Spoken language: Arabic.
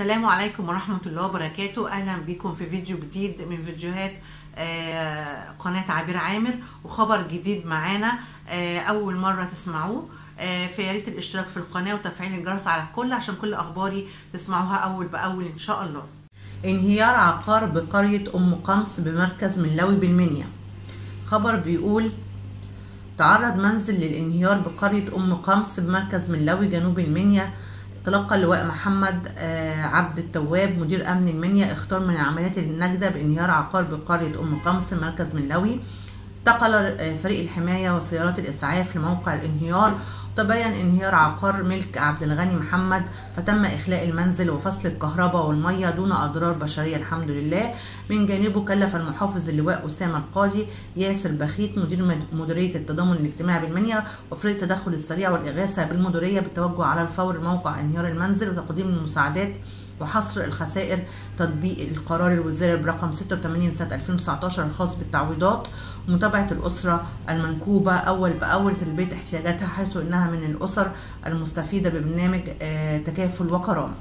السلام عليكم ورحمة الله وبركاته. أهلا بكم في فيديو جديد من فيديوهات آه، قناة عبير عامر وخبر جديد معانا آه، أول مرة تسمعوه. آه، فيا ريت الاشتراك في القناة وتفعيل الجرس على الكل عشان كل أخباري تسمعوها أول بأول إن شاء الله. انهيار عقار بقرية أم قمص بمركز ملوي بالمنيا. خبر بيقول تعرض منزل للانهيار بقرية أم قمص بمركز ملوي جنوب المنيا تلقى اللواء محمد آه، عبد التواب مدير أمن المنيا اختار من العمليات النجده بانهيار عقار بقرية أم قمص مركز ملوي انتقل آه، فريق الحماية وسيارات الإسعاف لموقع الانهيار. تبين انهيار عقار ملك عبد الغني محمد فتم إخلاء المنزل وفصل الكهرباء والمية دون أضرار بشرية الحمد لله. من جانبه كلف المحافظ اللواء أسامة القاضي ياسر بخيت مدير مديرية التضامن الاجتماعي بالمنيا وفريق التدخل السريع والإغاثة بالمديرية بالتوجه على الفور موقع انهيار المنزل وتقديم المساعدات وحصر الخسائر تطبيق القرار الوزاري برقم 86 سنة 2019 الخاص بالتعويضات ومتابعة الأسرة المنكوبة أول بأول تلبية احتياجاتها حيث أنها من الأسر المستفيدة ببرنامج آه، تكافل وكرامة.